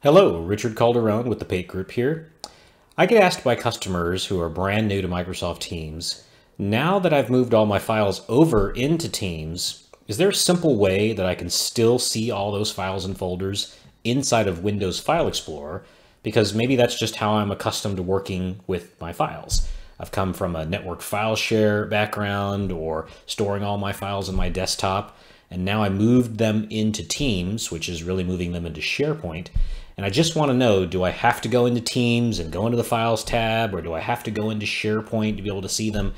Hello, Richard Calderon with the Pait Group here. I get asked by customers who are brand new to Microsoft Teams, now that I've moved all my files over into Teams, is there a simple way that I can still see all those files and folders inside of Windows File Explorer? Because maybe that's just how I'm accustomed to working with my files. I've come from a network file share background or storing all my files on my desktop, and now I moved them into Teams, which is really moving them into SharePoint. And I just want to know, do I have to go into Teams and go into the Files tab, or do I have to go into SharePoint to be able to see them?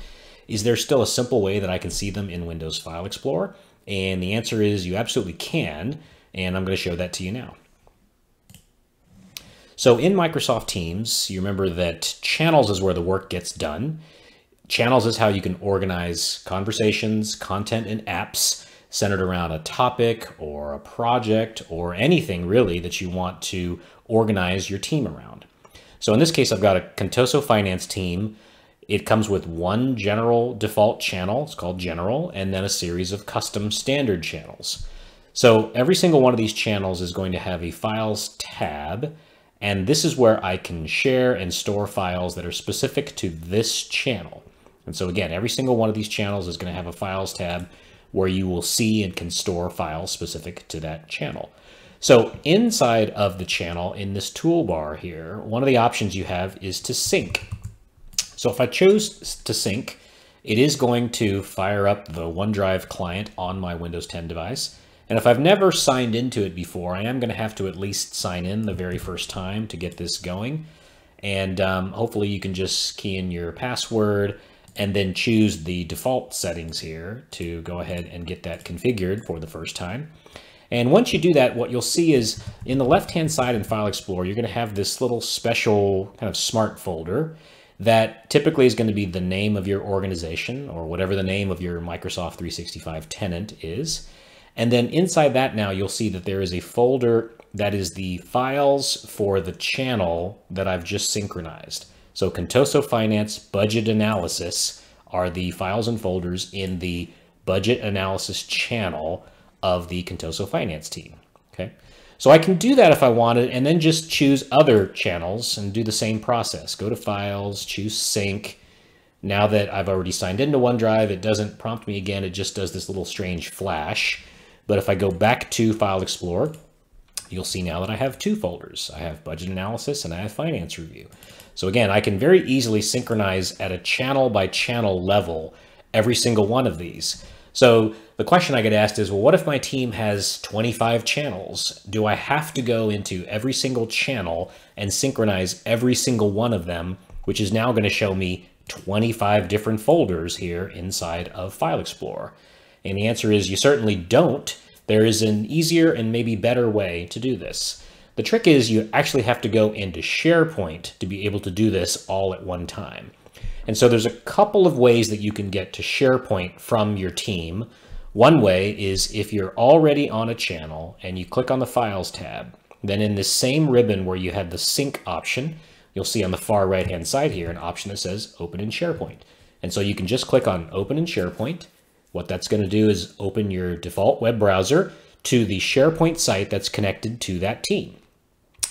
Is there still a simple way that I can see them in Windows File Explorer? And the answer is you absolutely can, and I'm going to show that to you now. So in Microsoft Teams, you remember that channels is where the work gets done. Channels is how you can organize conversations, content, and apps centered around a topic or a project or anything really that you want to organize your team around. So in this case, I've got a Contoso finance team. It comes with one general default channel, it's called general, and then a series of custom standard channels. So every single one of these channels is going to have a files tab, and this is where I can share and store files that are specific to this channel. And so again, every single one of these channels is going to have a files tab where you will see and can store files specific to that channel. So inside of the channel in this toolbar here, one of the options you have is to sync. So if I chose to sync, it is going to fire up the OneDrive client on my Windows 10 device. And if I've never signed into it before, I am going to have to at least sign in the very first time to get this going. And um, hopefully you can just key in your password and then choose the default settings here to go ahead and get that configured for the first time. And once you do that, what you'll see is in the left-hand side in File Explorer, you're going to have this little special kind of smart folder that typically is going to be the name of your organization or whatever the name of your Microsoft 365 tenant is. And then inside that now, you'll see that there is a folder that is the files for the channel that I've just synchronized. So Contoso Finance Budget Analysis are the files and folders in the budget analysis channel of the Contoso Finance team. Okay, so I can do that if I wanted and then just choose other channels and do the same process. Go to Files, choose Sync. Now that I've already signed into OneDrive, it doesn't prompt me again. It just does this little strange flash. But if I go back to File Explorer, you'll see now that I have two folders. I have Budget Analysis and I have Finance Review. So again, I can very easily synchronize at a channel by channel level every single one of these. So the question I get asked is, well, what if my team has 25 channels? Do I have to go into every single channel and synchronize every single one of them, which is now going to show me 25 different folders here inside of File Explorer? And the answer is you certainly don't. There is an easier and maybe better way to do this. The trick is you actually have to go into SharePoint to be able to do this all at one time. And so there's a couple of ways that you can get to SharePoint from your team. One way is if you're already on a channel and you click on the Files tab, then in this same ribbon where you have the Sync option, you'll see on the far right-hand side here an option that says Open in SharePoint. And so you can just click on Open in SharePoint. What that's going to do is open your default web browser to the SharePoint site that's connected to that team.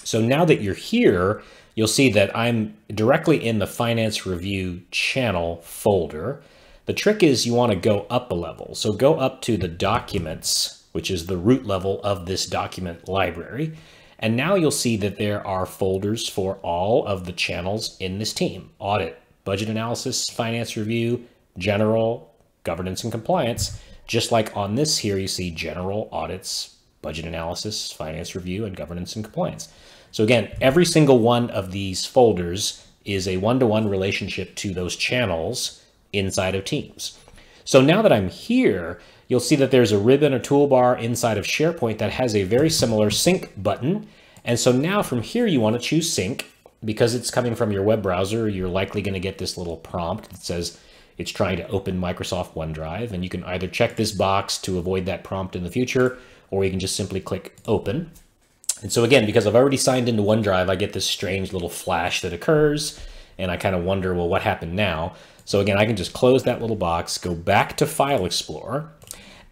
So now that you're here, you'll see that I'm directly in the Finance Review channel folder. The trick is you want to go up a level. So go up to the Documents, which is the root level of this document library. And now you'll see that there are folders for all of the channels in this team. Audit, Budget Analysis, Finance Review, General, Governance and Compliance. Just like on this here, you see General, Audits, Budget Analysis, Finance Review, and Governance and Compliance. So again, every single one of these folders is a one-to-one -one relationship to those channels inside of Teams. So now that I'm here, you'll see that there's a ribbon or toolbar inside of SharePoint that has a very similar sync button. And so now from here, you want to choose sync because it's coming from your web browser. You're likely going to get this little prompt that says it's trying to open Microsoft OneDrive. And you can either check this box to avoid that prompt in the future, or you can just simply click open. And so again, because I've already signed into OneDrive, I get this strange little flash that occurs and I kind of wonder, well, what happened now? So again, I can just close that little box, go back to File Explorer.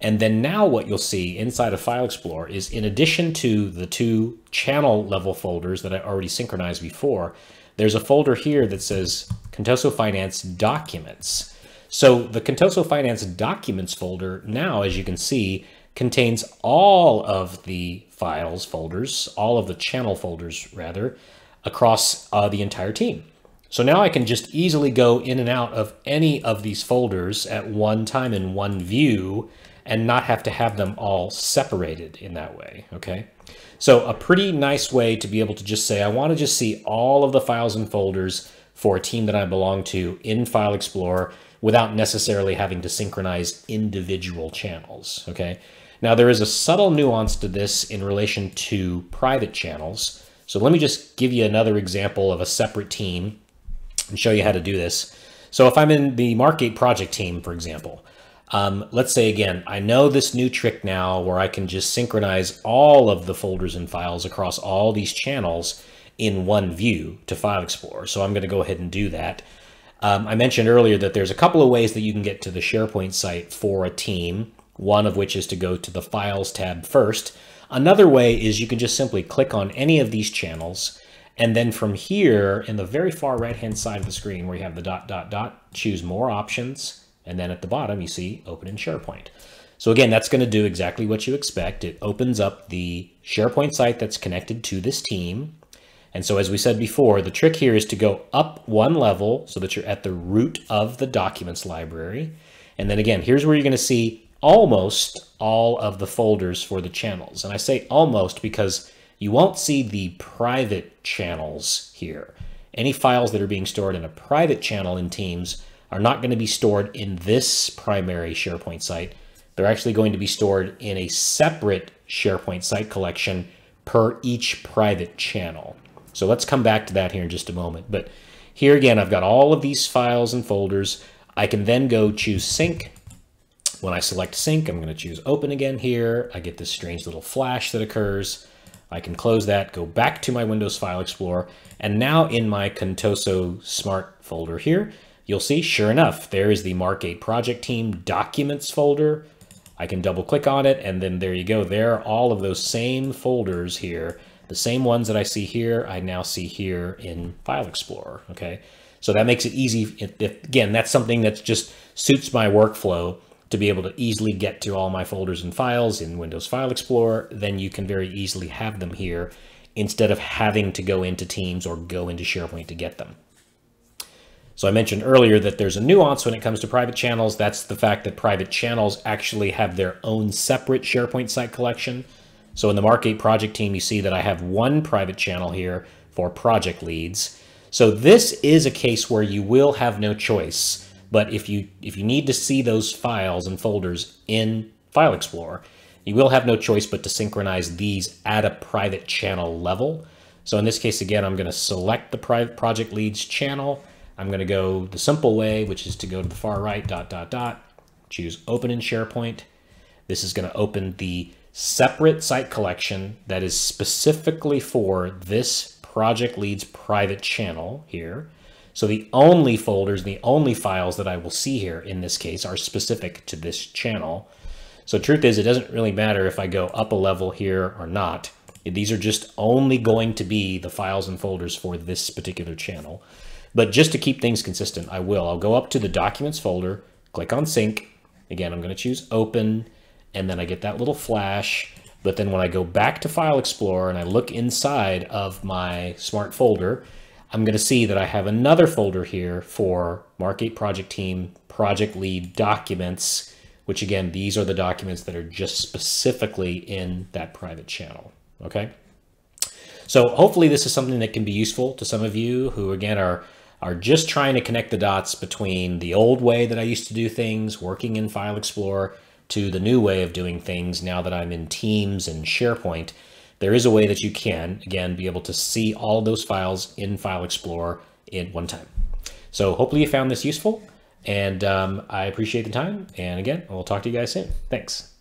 And then now what you'll see inside of File Explorer is in addition to the two channel level folders that I already synchronized before, there's a folder here that says Contoso Finance Documents. So the Contoso Finance Documents folder now, as you can see, contains all of the files folders, all of the channel folders rather, across uh, the entire team. So now I can just easily go in and out of any of these folders at one time in one view and not have to have them all separated in that way, okay? So a pretty nice way to be able to just say, I want to just see all of the files and folders for a team that I belong to in File Explorer without necessarily having to synchronize individual channels, okay? Now there is a subtle nuance to this in relation to private channels. So let me just give you another example of a separate team and show you how to do this. So if I'm in the Mark 8 project team, for example, um, let's say again, I know this new trick now where I can just synchronize all of the folders and files across all these channels in one view to File Explorer. So I'm going to go ahead and do that. Um, I mentioned earlier that there's a couple of ways that you can get to the SharePoint site for a team, one of which is to go to the Files tab first. Another way is you can just simply click on any of these channels and then from here, in the very far right-hand side of the screen where you have the dot, dot, dot, choose more options. And then at the bottom, you see open in SharePoint. So again, that's going to do exactly what you expect. It opens up the SharePoint site that's connected to this team. And so as we said before, the trick here is to go up one level so that you're at the root of the documents library. And then again, here's where you're going to see almost all of the folders for the channels. And I say almost because you won't see the private channels here. Any files that are being stored in a private channel in Teams are not going to be stored in this primary SharePoint site. They're actually going to be stored in a separate SharePoint site collection per each private channel. So let's come back to that here in just a moment. But here again, I've got all of these files and folders. I can then go choose sync. When I select sync, I'm going to choose open again here. I get this strange little flash that occurs. I can close that, go back to my Windows File Explorer, and now in my Contoso Smart folder here, you'll see, sure enough, there is the Mark 8 Project Team Documents folder. I can double click on it, and then there you go. There are all of those same folders here. The same ones that I see here, I now see here in File Explorer, okay? So that makes it easy. If, again, that's something that just suits my workflow to be able to easily get to all my folders and files in Windows File Explorer, then you can very easily have them here instead of having to go into Teams or go into SharePoint to get them. So I mentioned earlier that there's a nuance when it comes to private channels. That's the fact that private channels actually have their own separate SharePoint site collection. So in the Mark 8 project team, you see that I have one private channel here for project leads. So this is a case where you will have no choice but if you if you need to see those files and folders in File Explorer, you will have no choice but to synchronize these at a private channel level. So in this case, again, I'm going to select the private project leads channel. I'm going to go the simple way, which is to go to the far right, dot, dot, dot, choose open in SharePoint. This is going to open the separate site collection that is specifically for this project leads private channel here. So the only folders, the only files that I will see here in this case are specific to this channel. So truth is, it doesn't really matter if I go up a level here or not. These are just only going to be the files and folders for this particular channel. But just to keep things consistent, I will. I'll go up to the Documents folder, click on Sync. Again, I'm going to choose Open, and then I get that little flash. But then when I go back to File Explorer and I look inside of my Smart folder, I'm going to see that I have another folder here for Mark 8 Project Team Project Lead Documents, which again, these are the documents that are just specifically in that private channel, okay? So hopefully this is something that can be useful to some of you who again are, are just trying to connect the dots between the old way that I used to do things, working in File Explorer, to the new way of doing things now that I'm in Teams and SharePoint there is a way that you can, again, be able to see all those files in File Explorer in one time. So hopefully you found this useful, and um, I appreciate the time. And again, we'll talk to you guys soon. Thanks.